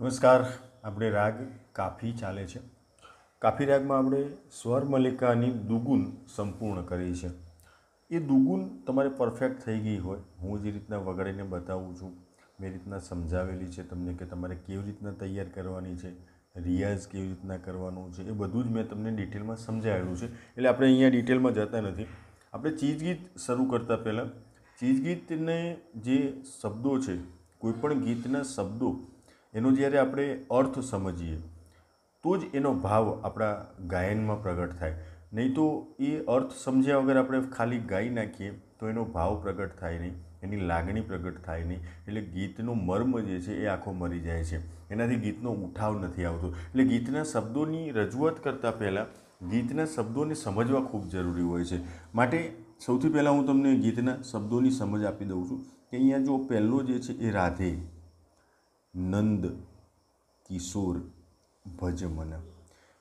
નમસ્કાર, આપણે રાગ કાફી ચાલે છે. કાફી રાગમાં આપણે સ્વર મલિકાની દુગુન સંપૂર્ણ કરી છે. એ દુગુન તમારે પરફેક્ટ થઈ ગઈ હોય. હું જે રીતના વગાડીને બતાવું છું, મેં રીતના સમજાવેલી છે તમને કે તમારે કેવી રીતના તૈયાર કરવાની છે, રિયાઝ કેવી રીતના કરવાનું છે, એ બધું જ મેં તમને ડિટેલમાં સમજાવેલું છે. એટલે આપણે અહીંયા ડિટેલમાં જતા નથી. આપણે ચીજ ગીત શરૂ કરતાં પહેલાં ચીજ ગીતને જે શબ્દો છે કોઈપણ ગીતના શબ્દો એનો જ્યારે આપણે અર્થ સમજીએ, તો જ એનો ભાવ આપણા ગાયનમાં પ્રગટ થાય. નહીં તો એ અર્થ સમજ્યા વગર આપણે ખાલી ગાઈ નાખીએ, તો એનો ભાવ પ્રગટ થાય નહીં, એની લાગણી પ્રગટ થાય નહીં. એટલે ગીતનો મર્મ જે છે એ આખો મરી જાય છે. એનાથી ગીતનો ઉઠાવ નથી આવતો. એટલે ગીતના શબ્દોની રજૂઆત કરતાં પહેલાં ગીતના શબ્દોને સમજવા ખૂબ જરૂરી હોય છે. માટે સૌથી પહેલાં હું તમને ગીતના શબ્દોની સમજ આપી દઉં છું કે અહીંયા જો પહેલો જે છે એ રાધે. નંદ કિશોર ભજ મન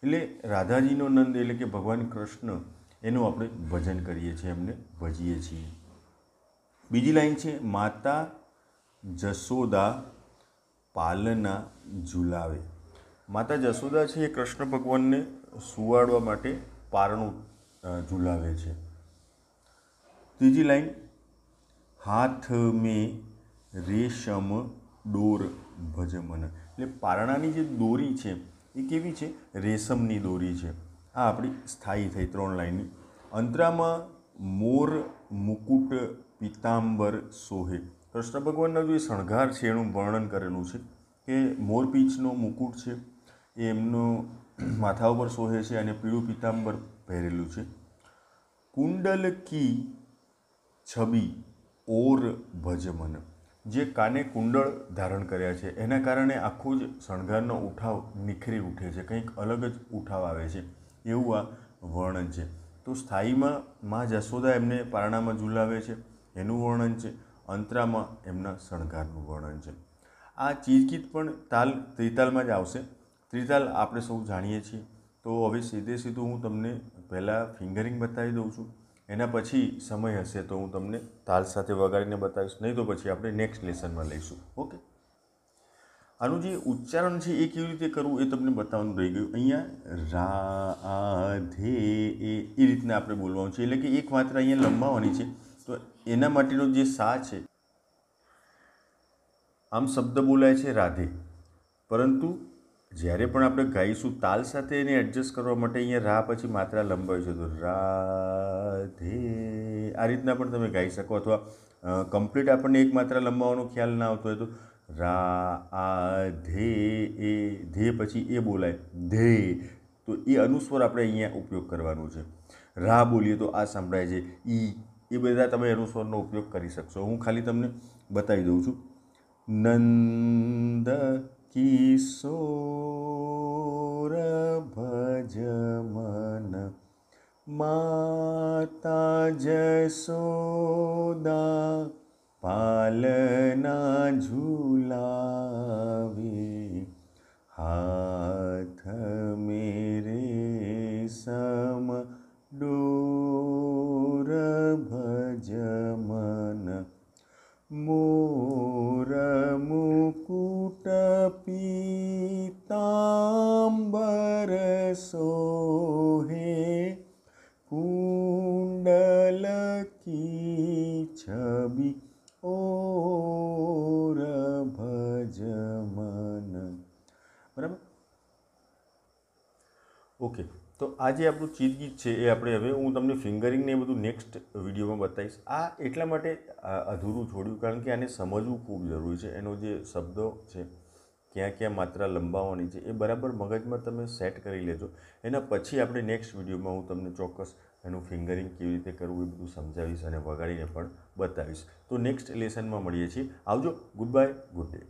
એટલે રાધાજીનો નંદ એટલે કે ભગવાન કૃષ્ણ, એનું આપણે ભજન કરીએ છીએ, એમને ભજીએ છીએ. બીજી લાઈન છે, માતા જશોદા પાલના ઝુલાવે. માતા જશોદા છે એ કૃષ્ણ ભગવાનને સુવાડવા માટે પારણું ઝુલાવે છે. ત્રીજી લાઈન, હાથ મેં રેશમ ડોર ભજમન એટલે પારણાની જે દોરી છે, એ કેવી છે? રેશમની દોરી છે. આ આપણી સ્થાયી થઈ ત્રણ લાઈનની. અંતરામાં મોર મુકુટ પિતાંબર સોહે. કૃષ્ણ ભગવાનનો જે શણગાર છે, એનું વર્ણન કરેલું છે કે મોરપીંછનો મુકુટ છે, એ એમનો માથા ઉપર સોહે છે અને પીળું પિતાંબર પહેરેલું છે. કુંડલ કી છબી ઓર ભજમન જે કાને કુંડળ ધારણ કર્યા છે. એના કારણે આખું જ શણગારનો ઉઠાવ નિખરી ઉઠે છે. કંઈક અલગ જ ઉઠાવ આવે છે. એવું આ વર્ણન છે. તો સ્થાયીમાં મા જશોદા એમને પારણામાં ઝુલાવે છે. એનું વર્ણન છે. અંતરામાં એમના શણગારનું વર્ણન છે. આ ચીજગીત પણ તાલ ત્રિતાલમાં જ આવશે. ત્રિતાલ આપણે સૌ જાણીએ છીએ. તો હવે સીધે સીધું હું તમને પહેલાં ફિંગરિંગ બતાવી દઉં છું. એના પછી સમય હશે તો હું તમને તાલ સાથે વગાડીને બતાવીશ. નહીં તો પછી આપણે નેક્સ્ટ લેસનમાં લઈશું. ઓકે આનું જે ઉચ્ચારણ છે એ કેવી રીતે કરવું એ તમને બતાવવાનું રહી ગયું. અહીંયા રાધે એ એ રીતના આપણે બોલવાનું છે. એટલે કે એક માત્ર અહીંયા લંબાવવાની છે. તો એના માટેનો જે સા છે, આમ શબ્દ બોલાય છે રાધે. પરંતુ જ્યારે પણ આપણે ગાઈશું, તાલ સાથે એને એડજસ્ટ કરવા માટે અહીંયા રા પછી માત્રા લંબાવી છે. તો રાધે, આ રીતના પણ તમે ગાઈ શકો અથવા કમ્પ્લીટ આપણને એક માત્રા લંબાવવાનો ખ્યાલ ના આવતો હોય તો રા, આ, ધે, એ, ધે પછી એ બોલાય. ધે. તો એ અનુસ્વર આપણે અહીંયા ઉપયોગ કરવાનો છે. રા બોલીએ તો આ સંભળાય છે. ઈ, એ બધા તમે અનુસ્વરનો ઉપયોગ કરી શકશો. હું ખાલી તમને બતાવી દઉં છું. નંદ કિશોર ભજ મન માતા જસોદા પાલના ઝુલાવે હાથ મેરે સમ ડોર ભજ મન મોર મુકુટ પીતાંબર સોહે કુંડલ કી છબી ઓર ભજ મન બરાબર ઓકે તો આ જે આપણું ચીજગીત છે એ આપણે હવે હું તમને ફિંગરિંગ ને એ બધું નેક્સ્ટ વિડીયોમાં બતાવીશ. આ એટલા માટે અધૂરું છોડ્યું કારણ કે આને સમજવું ખૂબ જરૂરી છે. એનો જે શબ્દો છે, ક્યાં ક્યાં માત્રા લંબાવવાની છે, એ બરાબર મગજમાં તમે સેટ કરી લેજો. એના પછી આપણે નેક્સ્ટ વિડીયોમાં હું તમને ચોક્કસ એનું ફિંગરિંગ કેવી રીતે કરવું એ બધું સમજાવીશ અને વગાડીને પણ બતાવીશ. તો નેક્સ્ટ લેસનમાં મળીએ છીએ. આવજો. Good bye good day